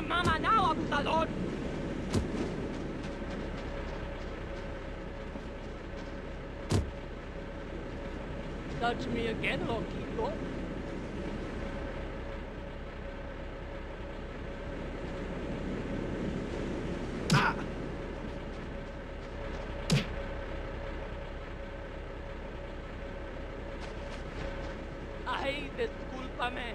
your mama now, abusador! Touch me again, loquito. Ay, discúlpame.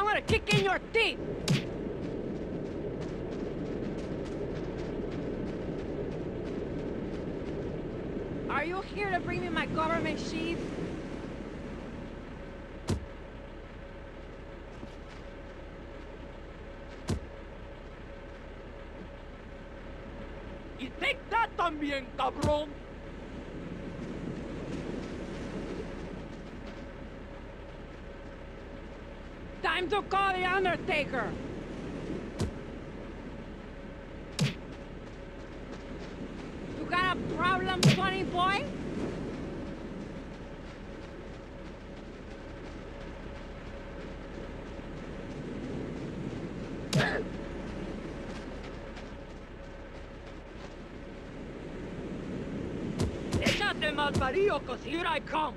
I'm gonna kick in your teeth! Are you here to bring me my government sheath? Y take that también, cabrón! Time to call the Undertaker! You got a problem, funny boy? Échate mal cause here I come!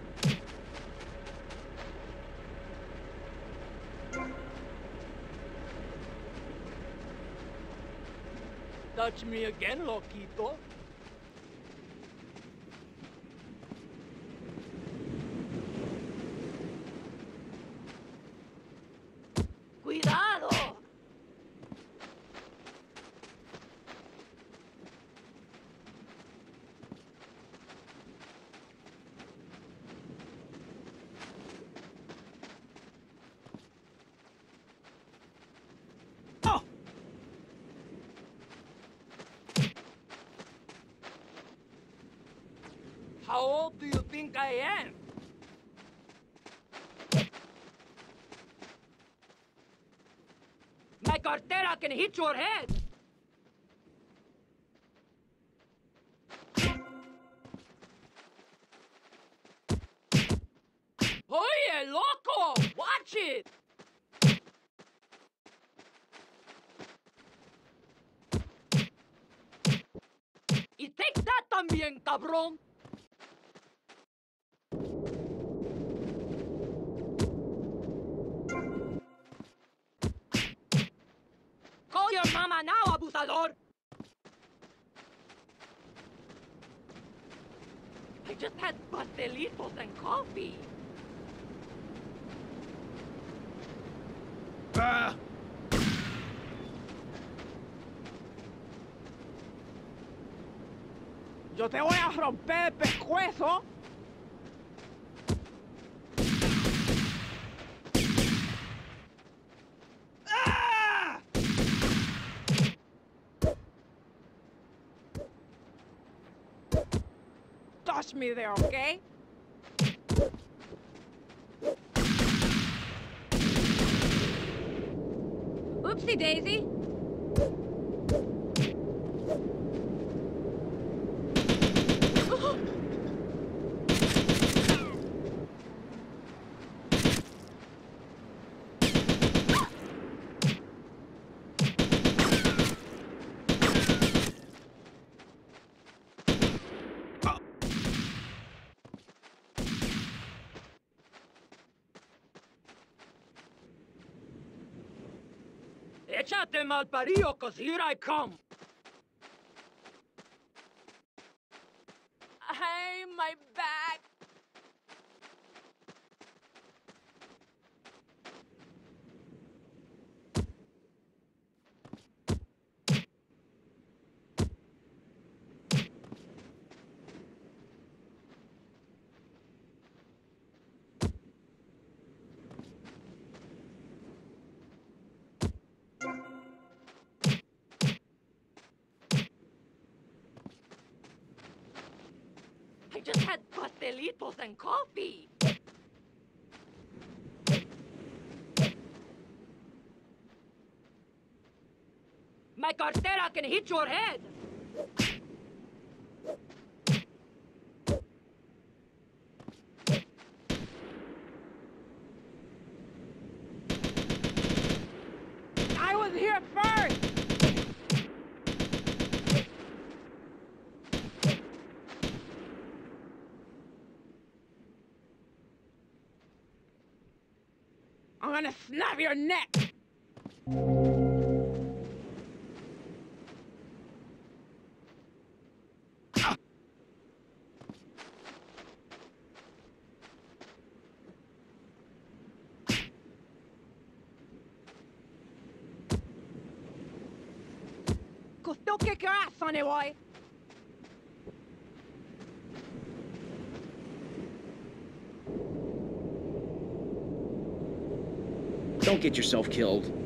Touch me again, loquito. How old do you think I am? My cartera can hit your head! Oye, loco! Watch it! Y take that también, cabrón! Your mama now, abusador! I just had pastelitos and coffee. Ah! Yo te voy a romper el pescuezo. Touch me there, okay? Oopsie daisy. Echate mal pario, cause here I come. Hey, my back. I just had pastelitos and coffee. My cartera can hit your head. I was here first. I'm gonna snap your neck. Go still kick your ass, sonny boy. Don't get yourself killed.